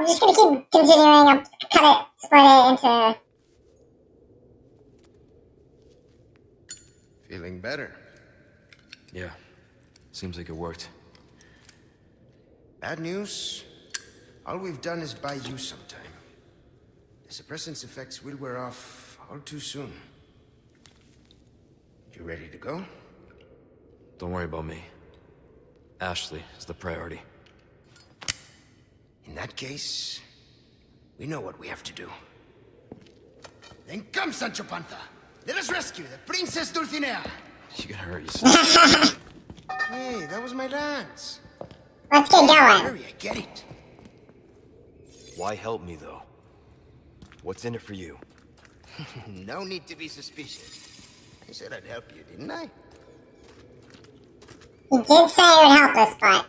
I'm just gonna keep continuing. I'm kind of split it into. Feeling better. Yeah. Seems like it worked. Bad news? All we've done is buy you some time. The suppressant's effects will wear off all too soon. You ready to go? Don't worry about me. Ashley is the priority. In that case, we know what we have to do. Then come, Sancho Panza! Let us rescue the Princess Dulcinea! You can hurt yourself. Hey, that was my dance. Let's get going. Hurry, I get it. Why help me, though? What's in it for you? no need to be suspicious. I said I'd help you, didn't I? He did say it would help us, but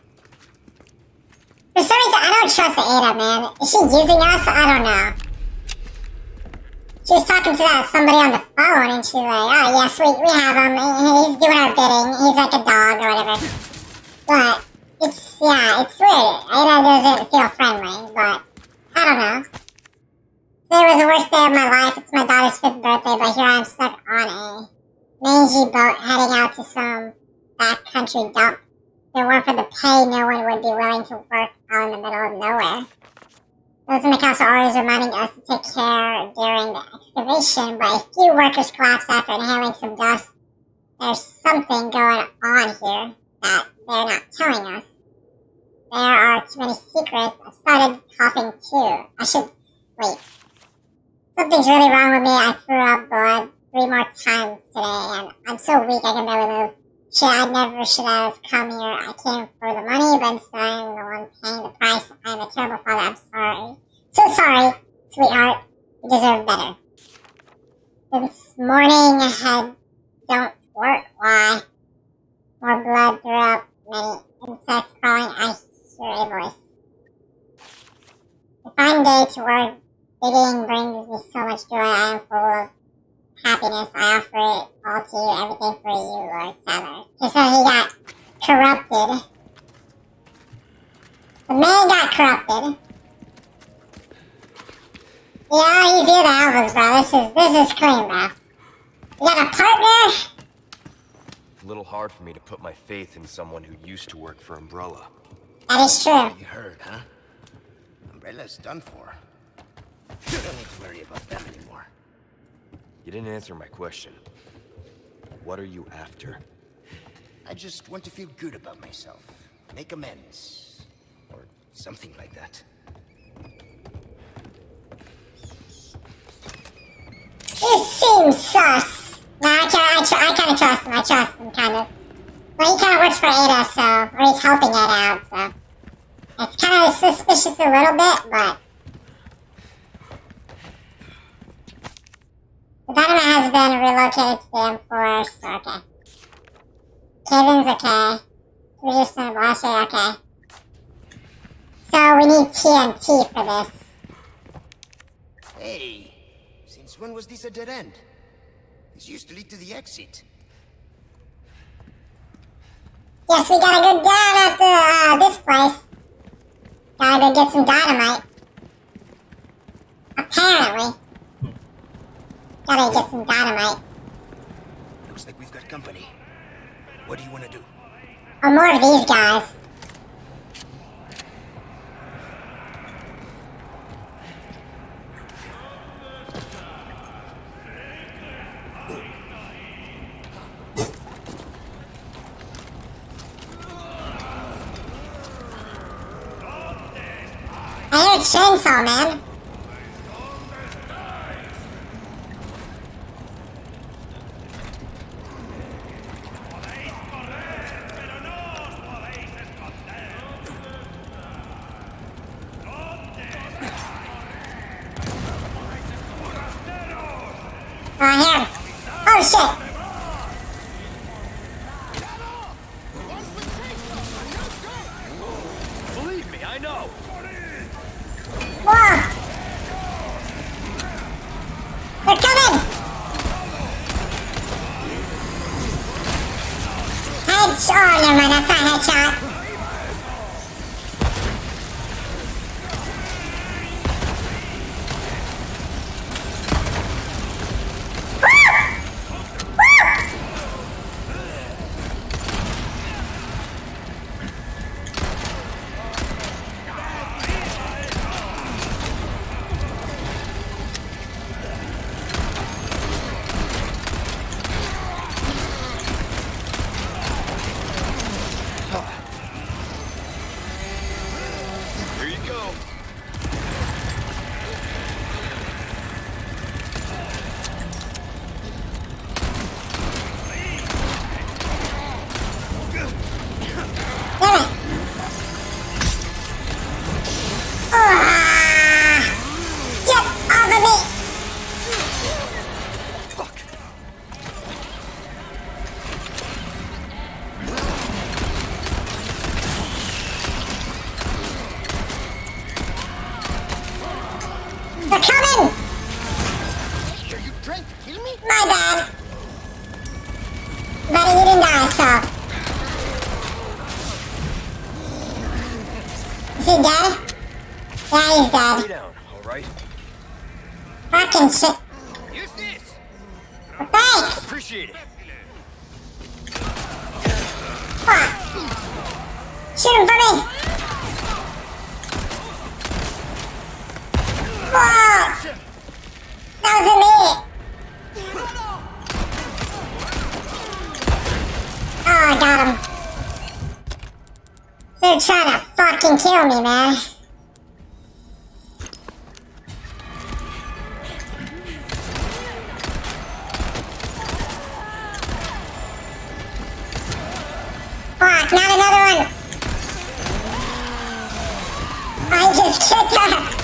for some reason I don't trust Ada, man. Is she using us? I don't know. She was talking to that somebody on the phone, and she's like, "Oh yes, we we have him. He's doing our bidding. He's like a dog or whatever." But it's yeah, it's weird. Ada doesn't feel friendly, but I don't know. Today was the worst day of my life. It's my daughter's fifth birthday, but here I am stuck on a mangy boat heading out to some backcountry dump. It weren't for the pay, no one would be willing to work out in the middle of nowhere. Those in the council are always reminding us to take care during the excavation, but a few workers collapsed after inhaling some dust. There's something going on here that they're not telling us. There are too many secrets. I started coughing too. I should sleep. Something's really wrong with me. I threw up blood three more times today, and I'm so weak I can barely move. Shit, I never should have come here. I came for the money, but instead I'm the one paying the price. I'm a terrible father. I'm sorry. So sorry, sweetheart. You deserve better. This morning ahead don't work. Why? More blood up. Many insects crawling. I hear a voice. A fine day to work. Digging brings me so much joy. I am full of happiness. I offer it all to you, everything for you, Lord Saddler. Just so he got corrupted. The man got corrupted. Yeah, he's here to help us, bro. This is this is clean, bro. You got a partner? A little hard for me to put my faith in someone who used to work for Umbrella. That is true. You heard, huh? Umbrella's done for. You don't need to worry about them anymore. You didn't answer my question. What are you after? I just want to feel good about myself. Make amends. Or something like that. It seems sus. No, I, can, I, tr- I kind of trust him. I trust him, kind of. Well, he kind of works for Ada, so, or he's helping Ada out, so. It's kind of suspicious a little bit, but. The dynamite has been relocated to the M4, so okay. Kevin's okay. Resistant Blasher, okay. So we need TNT for this. Hey, since when was this a dead end? This used to lead to the exit. Yes, we gotta go down at the, uh, this place. Gotta go get some dynamite. Apparently. Gotta get some dynamite. Looks like we've got company. What do you want to do? Or more of these guys. I hear a chainsaw, man. Me, man. Fuck, not another one. I just kicked her.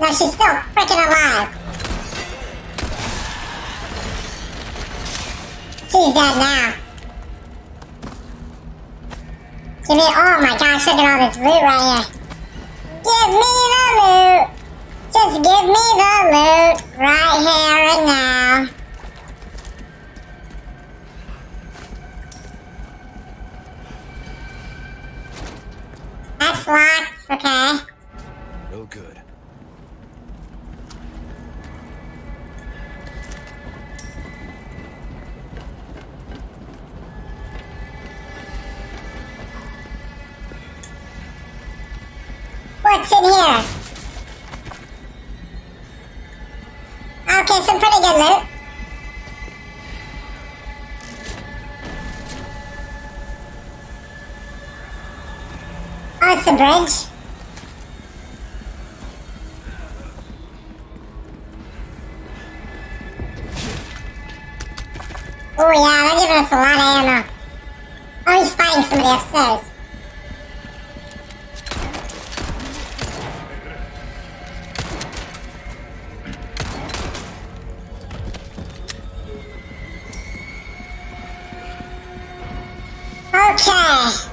No, she's still freaking alive. She's dead now. Give me, oh my gosh, look at all this loot right here. Give me the loot. Just give me the loot right here and now. That's locked, okay. No good. What's in here? Okay, some pretty good loot. Oh, it's the bridge. Oh yeah, they're giving us a lot of ammo. Oh, he's fighting somebody upstairs. Okay.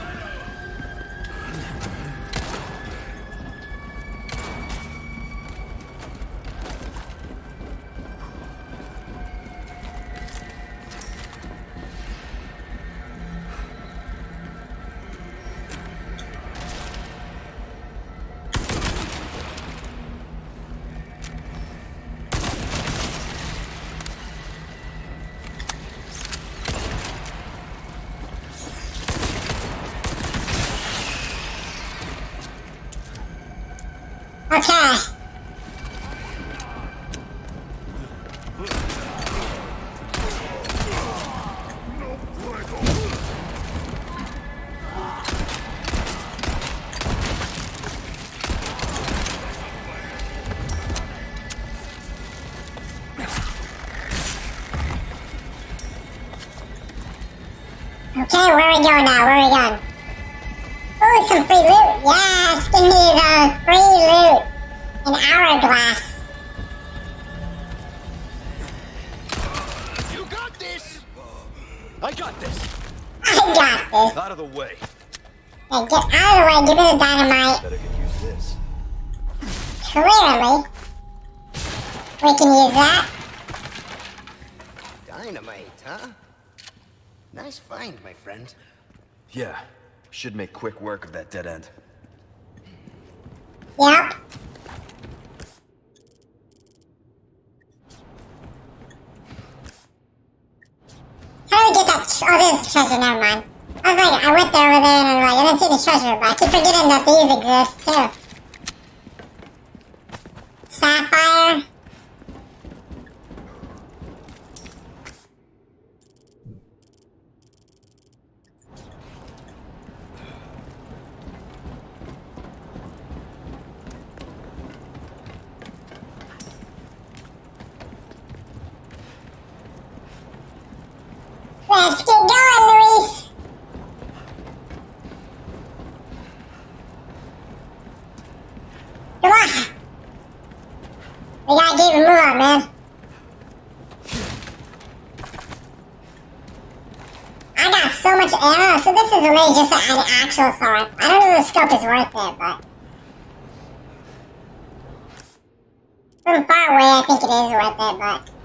An hourglass. You got this. I got this! I got this. Out of the way. Hey, get out of the way. Give me the dynamite. Better could use this. Clearly, we can use that. Dynamite, huh? Nice find, my friend. Yeah. Should make quick work of that dead end. Yep. How do we get that? Tr- oh, there's treasure. Never mind. I was like, I went there over there and I'm like, didn't see the treasure, I keep forgetting that these exist too. Sapphire. Let's get going, Luis. Come on. We gotta get more, man. I got so much ammo, so this is really just an actual sword. I don't know if the scope is worth it, but... From far away, I think it is worth it, but...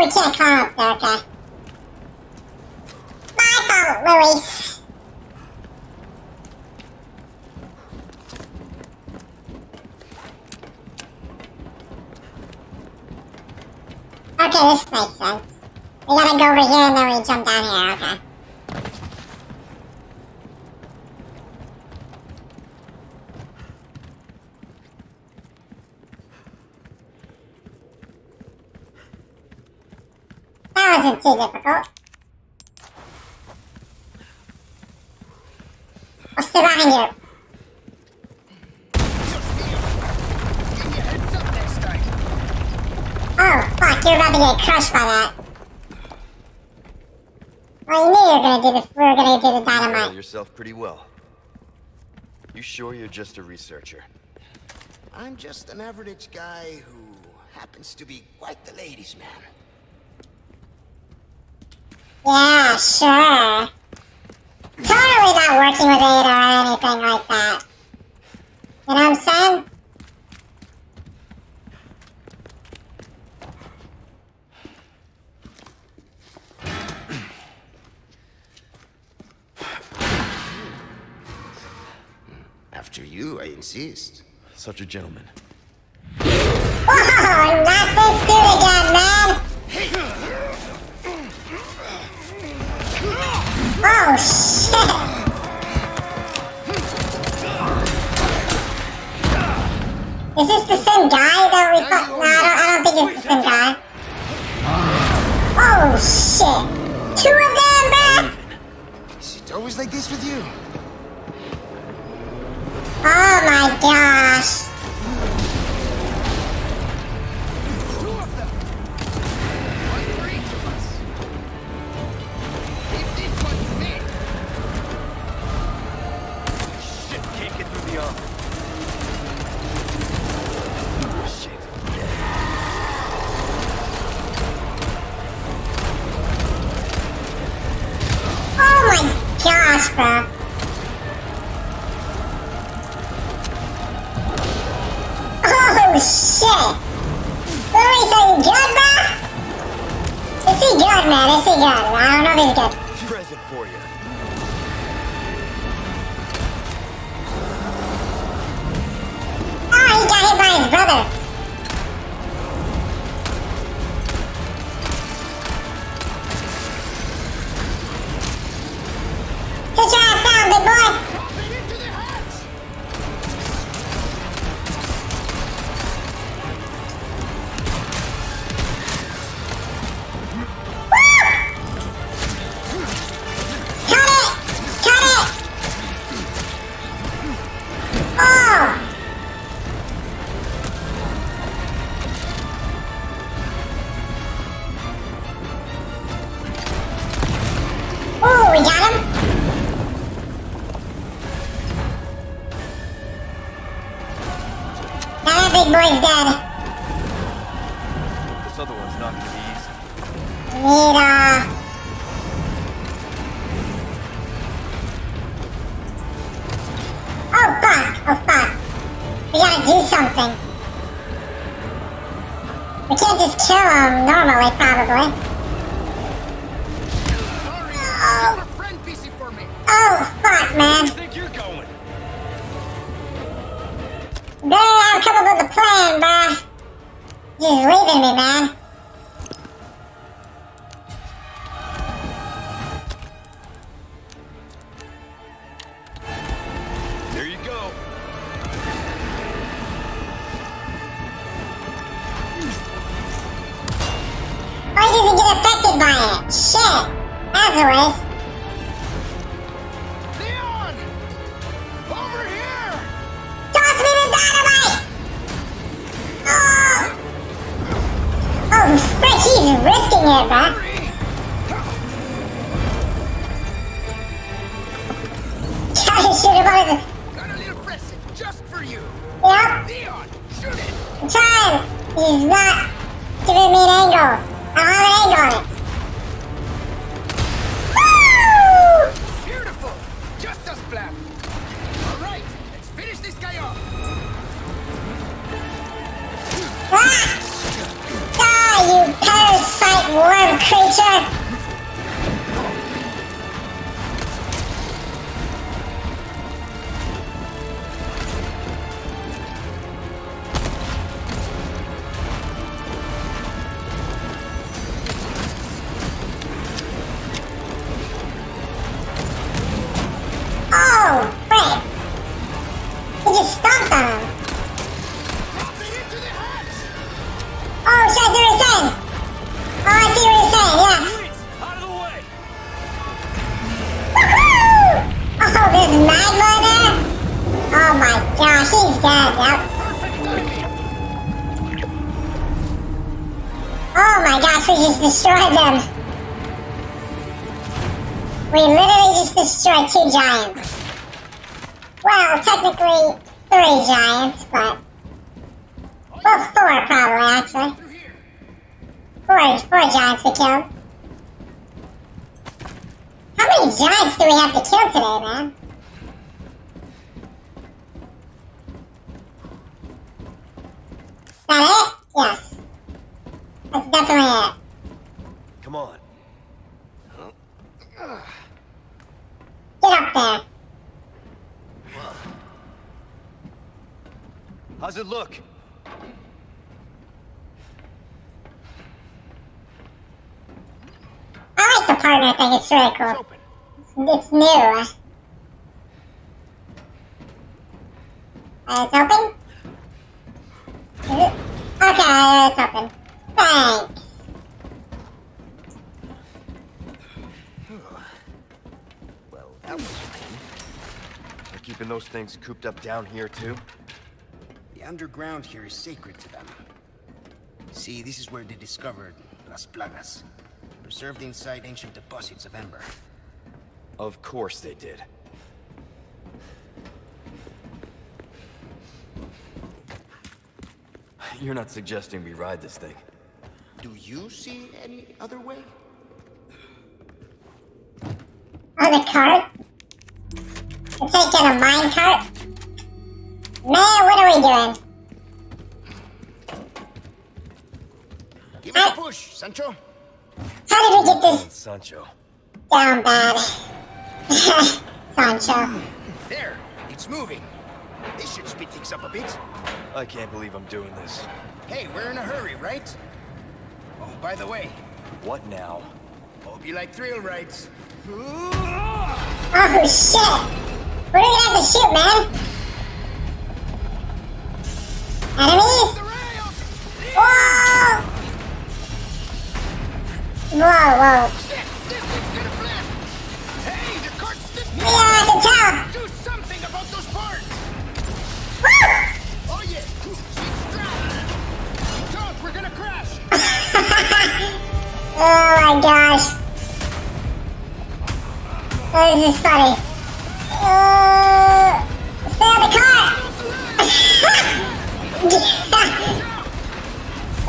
we can't climb up there, okay. My fault, Luis. Okay, this makes sense. We gotta go over here and then we jump down here, okay. That wasn't too difficult. I'll stay behind you. Give your heads up next time. Oh, fuck, you're about to get crushed by that. Well, you knew you were gonna do the, we were gonna do the Handle dynamite. yourself pretty well. You sure you're just a researcher? I'm just an average guy who happens to be quite the ladies' man. Yeah, sure. Totally not working with Ada or anything like that. You know what I'm saying? After you, I insist. Such a gentleman. Whoa, not this dude again, Oh, shit! Is this the same guy that we fought? No, I don't, I don't think it's the same guy. Oh, shit! Two of them, bruh! Is it always like this with you? Oh my gosh! My gosh, bro. Oh shit! Luis, are you good, bro? Is he good, man? Is he good? I don't know if he's good. Present for you. Oh, he got hit by his brother. Something. We can't just kill him normally, probably. Oh. Oh, fuck, man. you're going? Better come up with a plan, bruh. Just leaving me, man. Worm creature! Giants. Well, technically three giants, but... Well, four probably, actually. Four, four giants we killed. How many giants do we have to kill today, man? That it? Yes. That's definitely it. Come on. There. How's it look? I like the partner thing, it's really cool. It's, it's new. Uh, it's open? Is it? Okay, it's open. Thanks. Well, that was lame. They're keeping those things cooped up down here, too? The underground here is sacred to them. See, this is where they discovered Las Plagas, preserved inside ancient deposits of Ember. Of course they did. You're not suggesting we ride this thing. Do you see any other way? Oh, the cart? Sancho. down bad? Sancho. There, it's moving. This should speed things up a bit. I can't believe I'm doing this. Hey, we're in a hurry, right? Oh, by the way, What now? hope you like thrill rides. Oh, shit! What are we gonna have to shoot, man? Enemies? Whoa! Whoa, whoa. Yeah. Do something about those parts! Woo! Oh yeah! Don't, we're gonna crash! Oh my gosh. Oh, this is funny. Uh, stay on the car!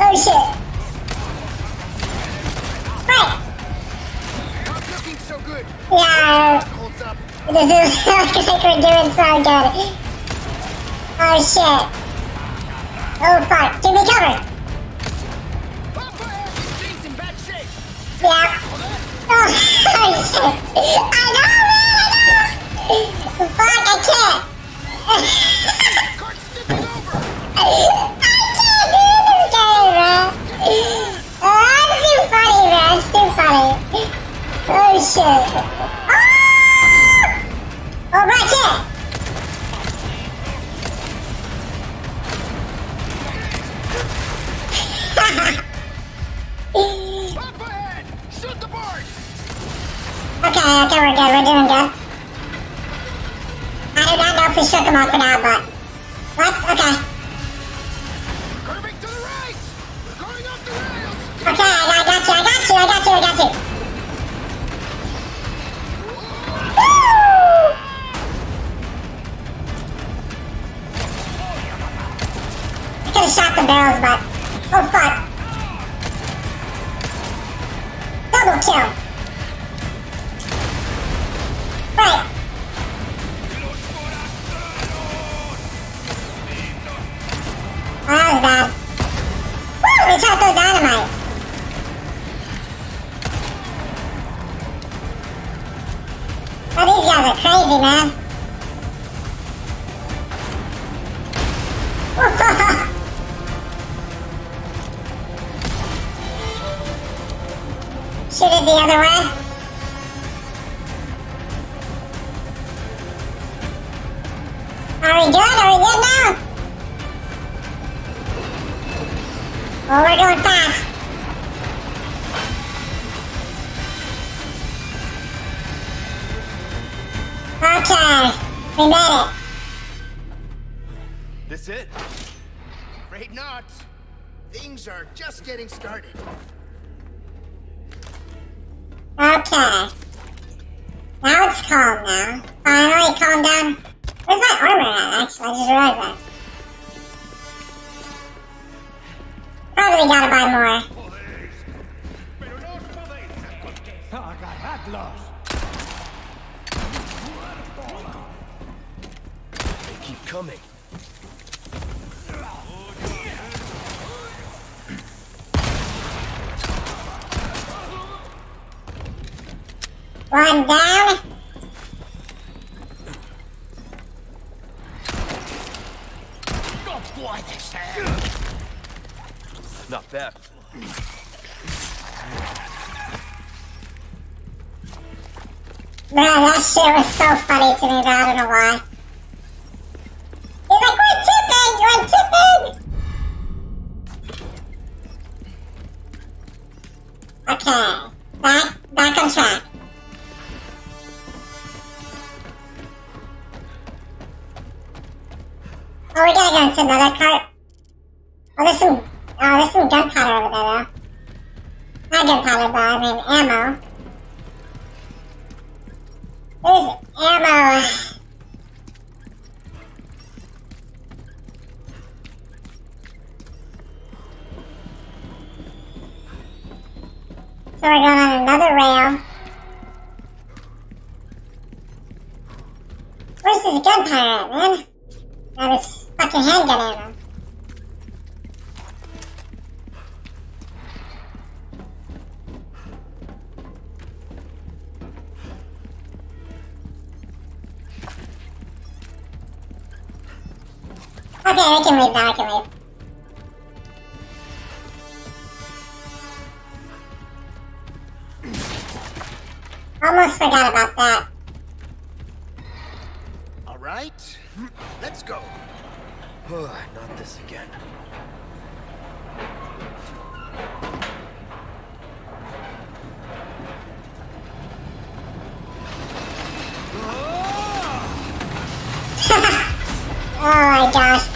oh shit. Right. Yeah, Holds up. This is looks like we're doing so good. Oh shit. Oh fuck, give me cover. Yeah. Oh, oh shit. I know, man, I know. Fuck, I can't. I can't do this game. Oh, that's too funny. It's too funny. Oh shit. Oh! Right here. Up ahead! Shoot the board! Okay, okay, we're good. We're doing good. I do not know if we shook them off or not, but... What? Okay. Are we good? Are we good now? Oh, we're going fast. Okay, we made it. This it? Afraid not. Things are just getting started. Okay. Now it's calm now. Finally calm down. Where's my armor at, actually? I just realized that. Probably gotta buy more. They keep coming. One down. Not bad. Man, that shit was so funny to me, though. I don't know why. He's like, we're tipping! We're tipping! Okay. Back, back on track. We gotta another cart. Oh, there's some, oh, there's some gunpowder over there, though. Not gunpowder, but I mean ammo. There's ammo. So we're going on another rail. Where's this gunpowder at, man? Now this fucking handgun ammo. Okay, I can leave now, I can leave. Almost forgot about that. Not this again. Oh my gosh.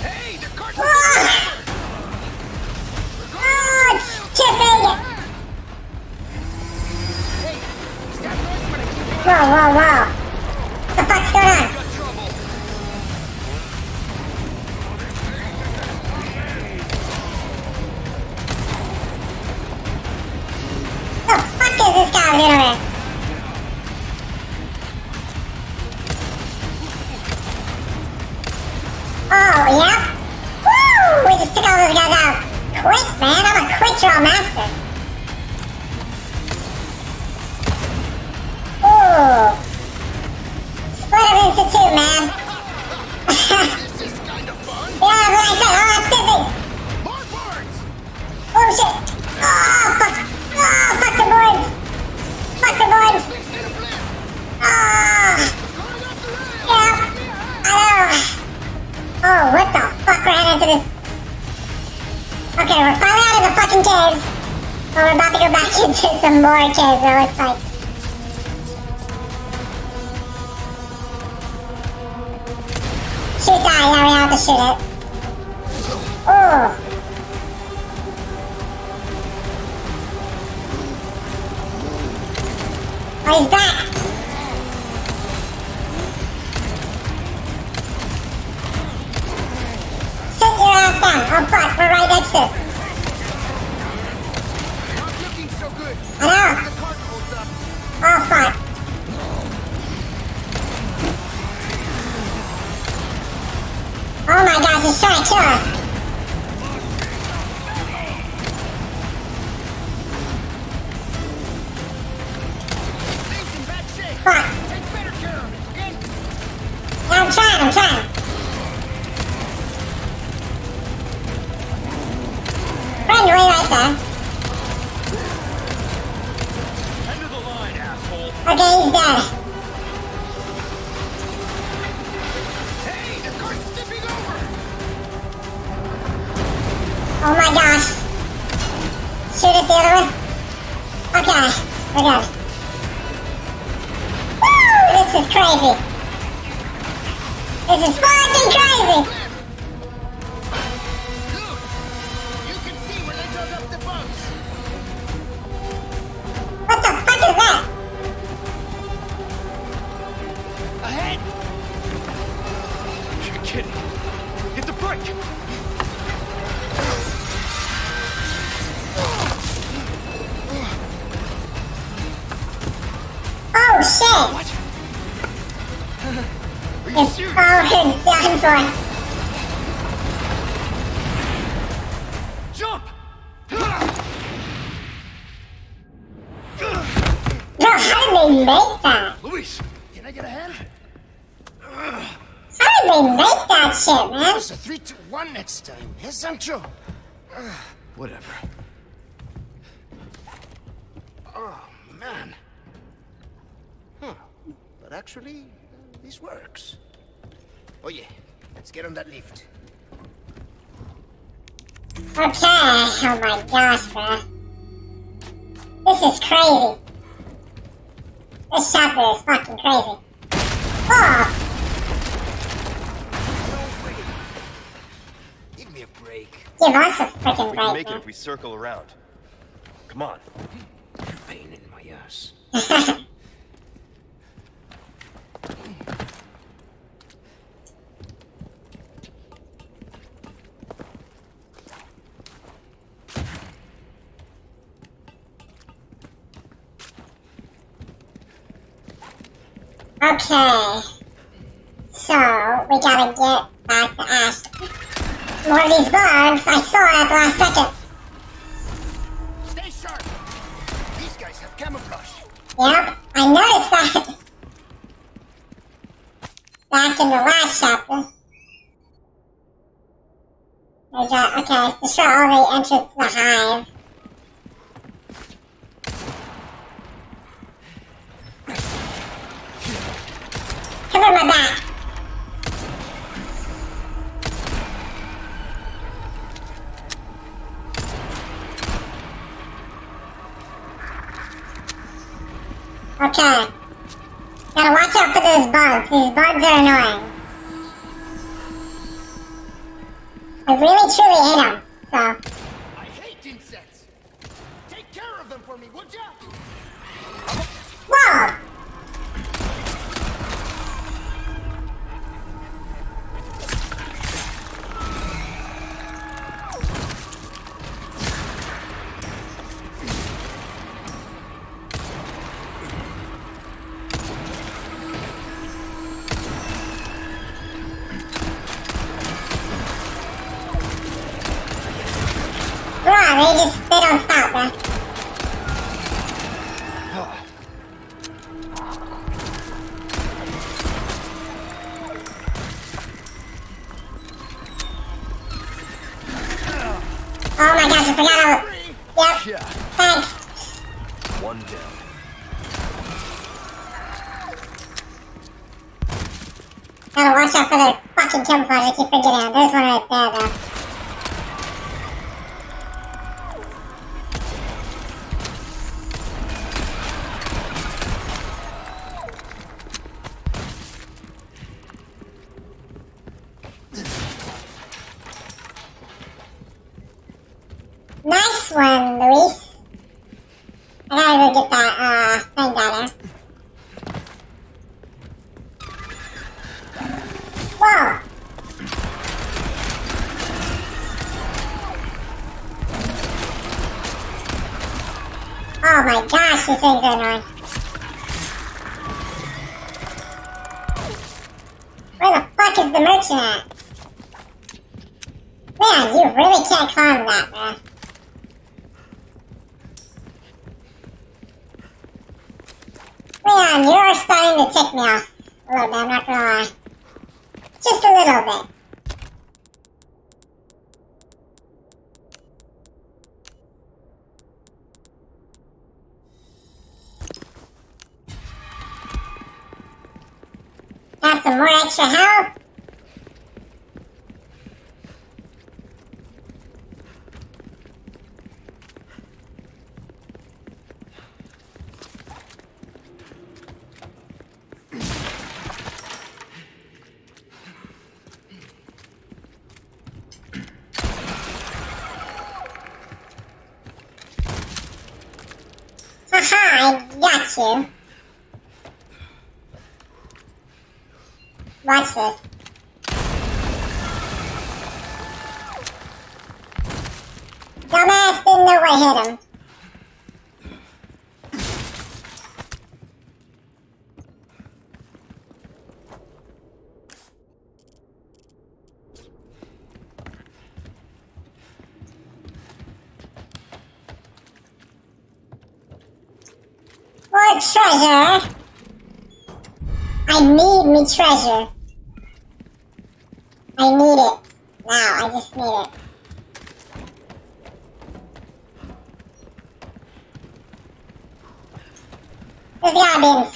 We have to shoot it. Ooh. Oh, he's back. Three, two, one next time. Yes, Sancho. Whatever. Oh man. Huh. But actually, uh, this works. Oh yeah, let's get on that lift. Okay, oh my gosh, bro. This is crazy. This chapter is fucking crazy. Oh, give us a freaking We can break, make it if we circle around. Come on. You're pain in my ass. Okay. So, we gotta get back to Ash. More of these bugs. I saw it at the last second. Stay sharp. These guys have camouflage. Yep, I noticed that. Back in the last chapter. Got, okay, destroy all the entrance to the hive. Okay. Gotta watch out for those bugs. These bugs are annoying. I really truly hate them. So, I hate insects. Take care of them for me, would ya? Things are annoying. Where the fuck is the merchant at? Man, you really can't climb that, man. Leon, you're starting to tick me off a little bit, I'm not gonna lie. Just a little bit. Some more extra help? Haha, I got you. Watch this. Dumbass didn't know what hit him. More treasure. I need me treasure. I need it. Now, I just need it. There's gotta be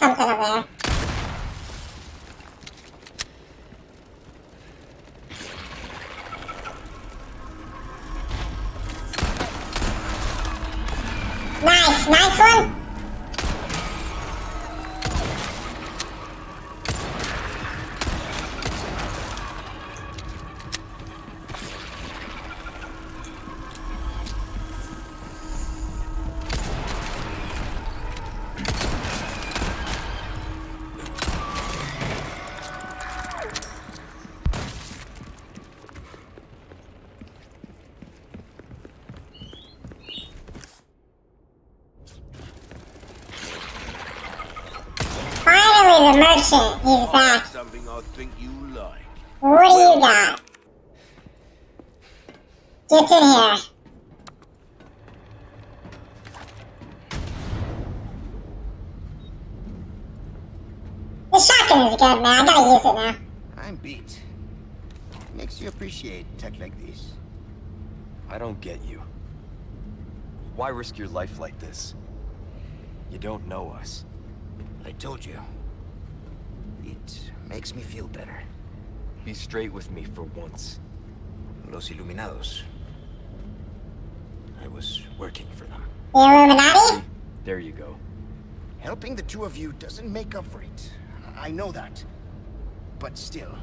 Finally, the merchant. Back. Something I think you like. What do you got? Get in here. The shotgun is good, man. I gotta use it now. I'm beat. Makes you appreciate tech like this. I don't get you. Why risk your life like this? You don't know us. I told you. It makes me feel better. Be straight with me for once. Los Iluminados. I was working for them. The Illuminati? There you go. Helping the two of you doesn't make up for it. I know that. But still,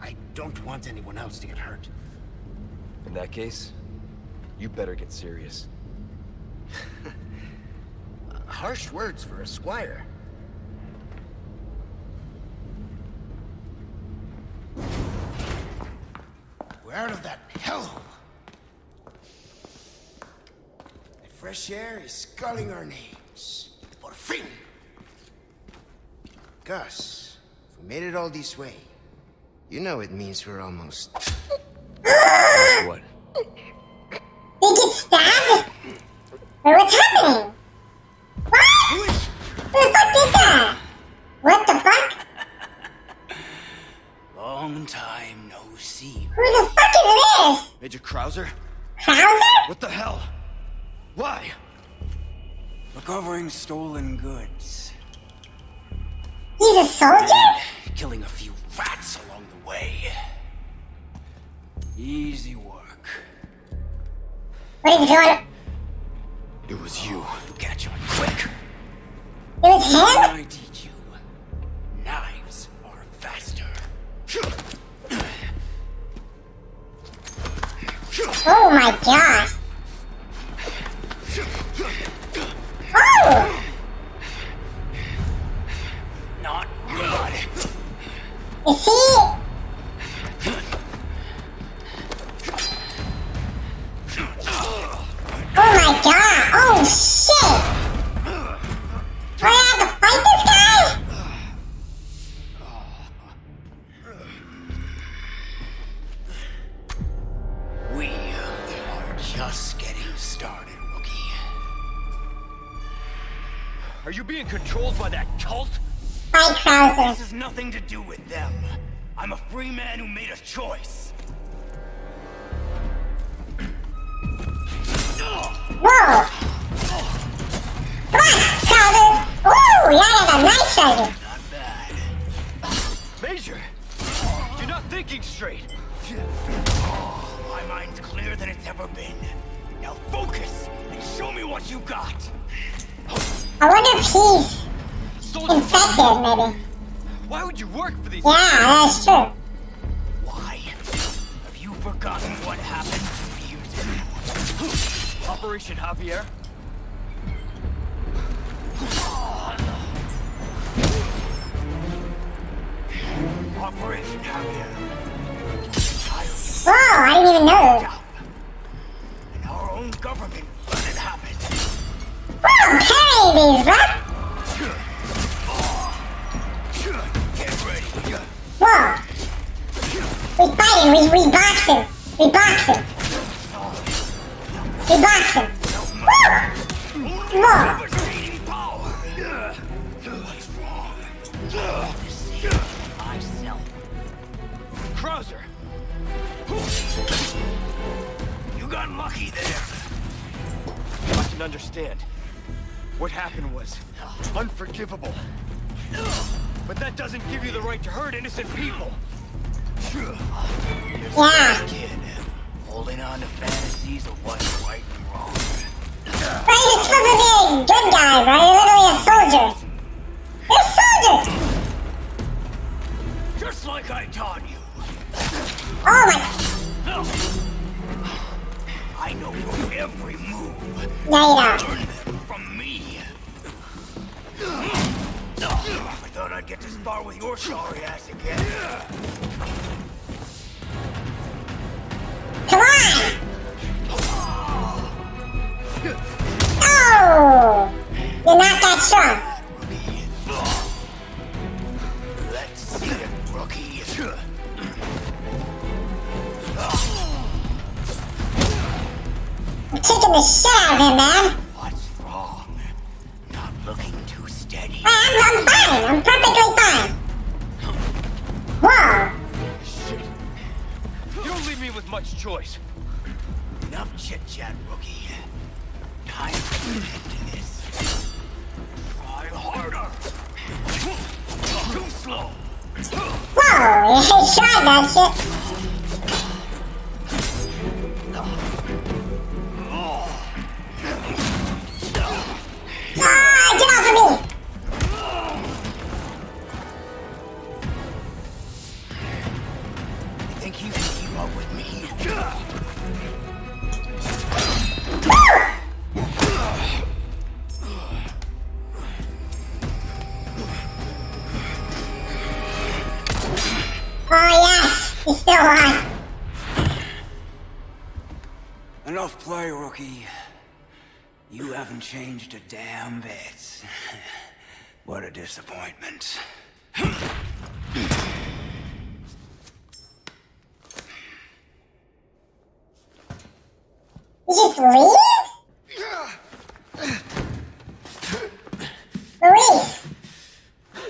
I don't want anyone else to get hurt. In that case, you better get serious. Harsh words for a squire. We're out of that hellhole. The fresh air is sculling our names. Por fin! Gus, if we made it all this way, you know it means we're almost... What? Did you get stabbed? Wait, what's happening? What? Who the fuck did that? What the fuck? Long time no see. Who the fuck is this? Major Krauser? Goods. He's a soldier? Killing a few rats along the way. Easy work. What is going on? Whoa! Come on, Krauser! Ooh, y'all got a nice target. Not bad. Major! You're not thinking straight! My mind's clearer than it's ever been. Now focus and show me what you got. I wonder if he's Soldier, infected, maybe. why would you work for these Yeah, that's true. Why? Have you forgotten what happened two years ago? Operation Javier? Operation Javier. Whoa, I didn't even know. And our own government let it happen. Whoa, parry these, ready. Whoa. We fighting, we, we boxing. We boxing. We boxing. Woo! Whoa. Overstating power. What's wrong? Myself. Krauser! You got lucky there. I can understand. What happened was unforgivable. But that doesn't give you the right to hurt innocent people. Yeah. Kid, holding on to fantasies of what's right and wrong. Bro, you're supposed to be a good guy, bro. You're literally a soldier. You're a soldier. Just like I taught you. Oh my. I know your every move. No, you don't. Learn from me. I thought I'd get to spar with your sorry ass again. Come on. Oh. You're not that strong. Let's see it, rookie. I'm kicking the shit out of him, man. What's wrong? Not looking too steady. I'm, I'm fine. I'm perfectly fine. Whoa. Me with much choice. Enough chit chat, rookie. Time to get into this. Try harder. Too slow. Whoa. You tried that play, rookie. You haven't changed a damn bit. what a disappointment. You just leave? Luis.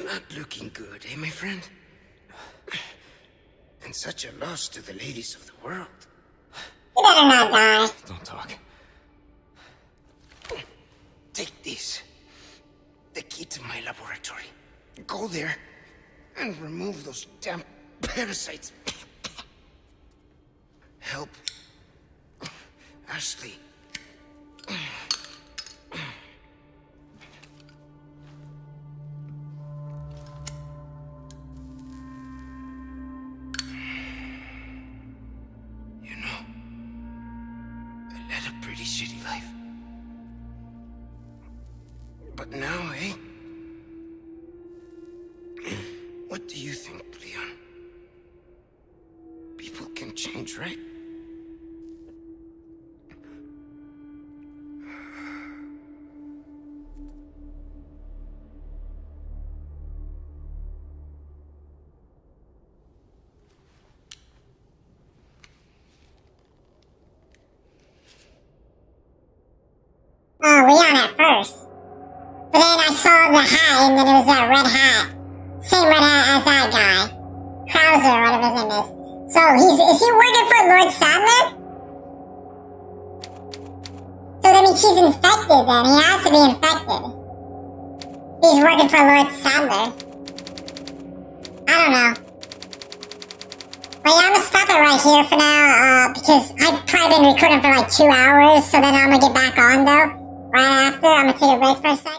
Not looking good, eh, my friend? And such a loss to the ladies of the world. You better not die. Don't talk. Take this. the key to my laboratory. Go there and remove those damn parasites. Help Ashley. The hat, and then it was that red hat. Same red hat as that guy. Krauser, whatever his name is. So he's is he working for Lord Saddler? So that means he's infected then. He has to be infected. He's working for Lord Saddler. I don't know. But yeah, I'm gonna stop it right here for now, uh, because I've probably been recording for like two hours, so then I'm gonna get back on though. Right after, I'm gonna take a break for a sec.